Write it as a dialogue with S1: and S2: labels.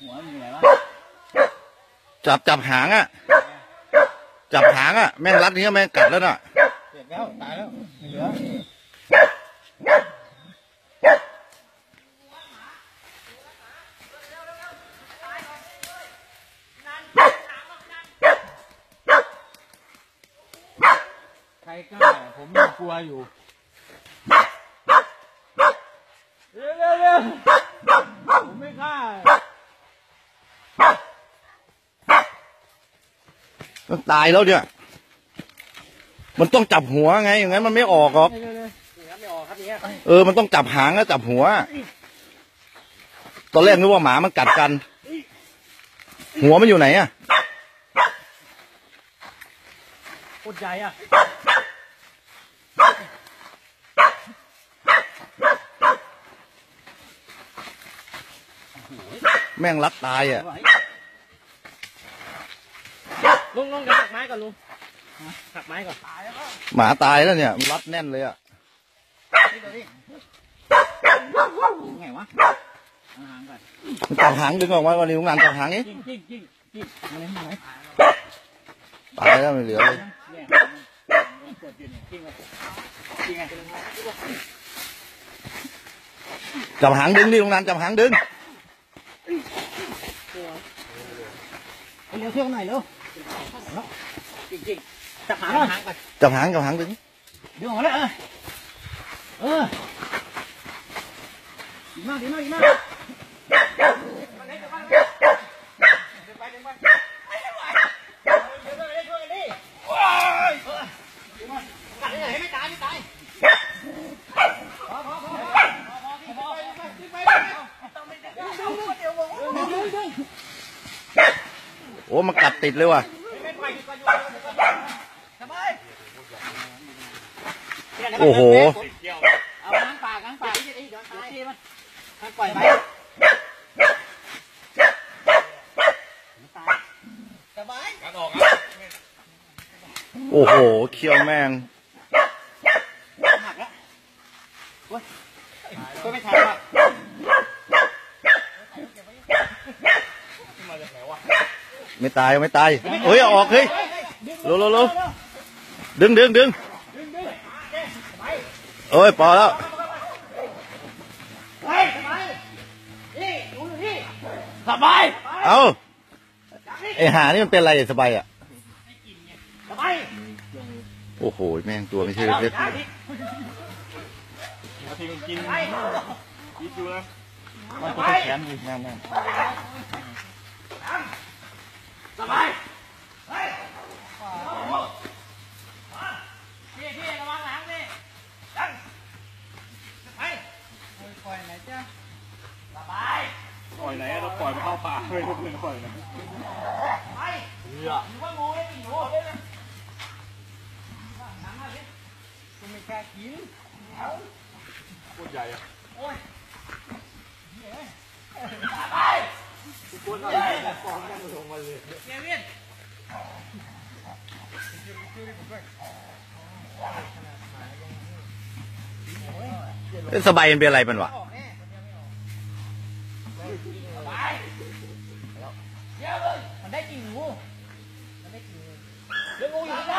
S1: หัวมันอยู่ไหนวะ
S2: จับจับหางอะ จับหางอะ แม่งรัดนี้แม่งกัดแล้วน่ะ
S1: เสร็จแล้วตายแล้วไม่เหลือใครกล้าผมยังกลัวอยู่ เร็วเร็วเร็วผมไม่กล้า
S2: มันตายแล้วเนี่ย มันต้องจับหัวไง อย่างนั้นมันไม่ออกหรอก
S1: เร็วเร็วนี่ครับไม่ออกครับเนี่ย
S2: เออ มันต้องจับหางแล้วจับหัว ตอนแรกนึกว่าหมามันกัดกัน หัวมันอยู่ไหนอะ
S1: โคตรใหญ่อะ
S2: แม่งรัดตายอะ
S1: ลุงลุงเดี๋ยวหักไม้ก่อนลุงหักไม้ก่อนตายแล้ว
S2: หมาตายแล้วเนี่ยมันรัดแน่นเลยอะ
S1: นี่ตัวนี้ไงวะเอาหางก่อน
S2: มันจับหางดึงออกมาวันนี้ลุงนันจับหางนี้
S1: จิ้งจิ้งจิ้งจิ้งมาเลยมาเลย
S2: ตายแล้วไม่เหลือเลย
S1: เนี่ยมันกดอยู่เนี่ยจิ้งเลยจิ้งไง
S2: จับหางดึงดิลุงนันจับหางดึง
S1: เร็วเที่ยวหน่อยเร็ว จิ้งจิ้งจับหางหางก่อน
S2: จับหางจับหางดึง
S1: ดึงออกมาแล้วเออเออดีมากดีมากดีมากไม่ตายไม่ตาย
S2: โอ้มันกัดติดเลยว่ะโอ้โห
S1: เอาข้างปากข้างปากที่ย้อนตายที่มันมันปล่อยไป
S2: โอ้โห เคี้ยวแม่ง
S1: หักแล้วโอ้ยก็ไม่ทันว่
S2: ไม่ตายไม่ตายเฮ้ยเอาออกเฮ้ยเร็วเร็วเร็วดึงดึงดึงเอ้ยพอแล้ว
S1: เฮ้ยสบายนี่ดูนี่สบาย
S2: เอาไอหานี่มันเป็นอะไรสบายอะ
S1: สบาย
S2: โอ้โห แม่งตัวไม่ใช่เล็ก
S3: ทีมันกินยิดอยู่นะ
S2: ๆมันตัวแขนเลยแม่งแม่ง
S1: สบายพี่พี่ระวังหลังดิดังไปปล่อยไหนจ้าสบาย
S3: ป ล่อยไหนอะเราปล่อยมันเข้าป่าไม่ทุกเรื่งปล่อยนะ
S1: ไปหรือว่างูไม่กินหนูเลยนะหนังมาสิกูไม่กล้ากิน
S3: โคตรใหญ่อะ
S1: โอ้ยไปเนี่ยเวีย
S2: เอ้ยสบายเป็นอะไรมันวะ
S1: แล้วแยวเลยมันได้กี่งูมันได้กี่งูเดี๋ยวงูอยู่ที่ไหน